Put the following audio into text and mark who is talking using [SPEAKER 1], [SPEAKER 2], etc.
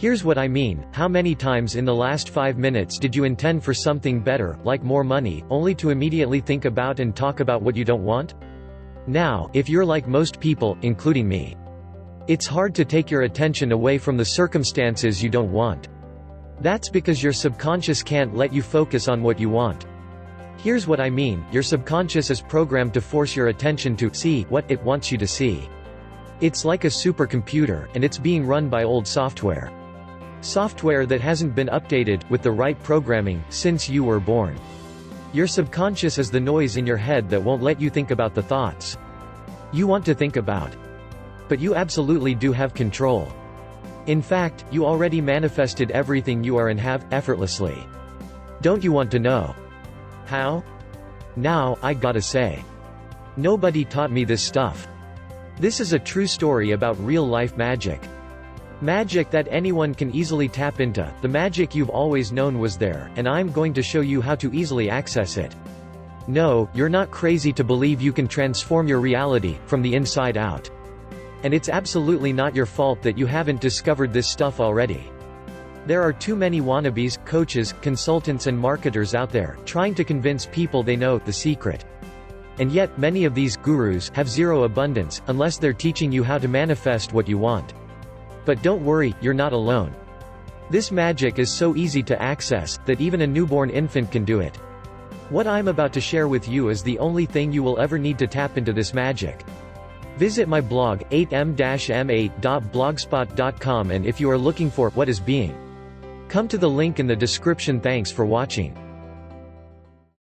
[SPEAKER 1] Here's what I mean, how many times in the last five minutes did you intend for something better, like more money, only to immediately think about and talk about what you don't want? Now, if you're like most people, including me, it's hard to take your attention away from the circumstances you don't want. That's because your subconscious can't let you focus on what you want. Here's what I mean, your subconscious is programmed to force your attention to see what it wants you to see. It's like a supercomputer, and it's being run by old software. Software that hasn't been updated, with the right programming, since you were born. Your subconscious is the noise in your head that won't let you think about the thoughts you want to think about. But you absolutely do have control. In fact, you already manifested everything you are and have, effortlessly. Don't you want to know? How? Now, I gotta say. Nobody taught me this stuff. This is a true story about real-life magic. Magic that anyone can easily tap into, the magic you've always known was there, and I'm going to show you how to easily access it. No, you're not crazy to believe you can transform your reality, from the inside out. And it's absolutely not your fault that you haven't discovered this stuff already. There are too many wannabes, coaches, consultants and marketers out there, trying to convince people they know the secret. And yet, many of these gurus have zero abundance, unless they're teaching you how to manifest what you want. But don't worry, you're not alone. This magic is so easy to access, that even a newborn infant can do it. What I'm about to share with you is the only thing you will ever need to tap into this magic. Visit my blog, 8m-m8.blogspot.com and if you are looking for, what is being? Come to the link in the description thanks for watching.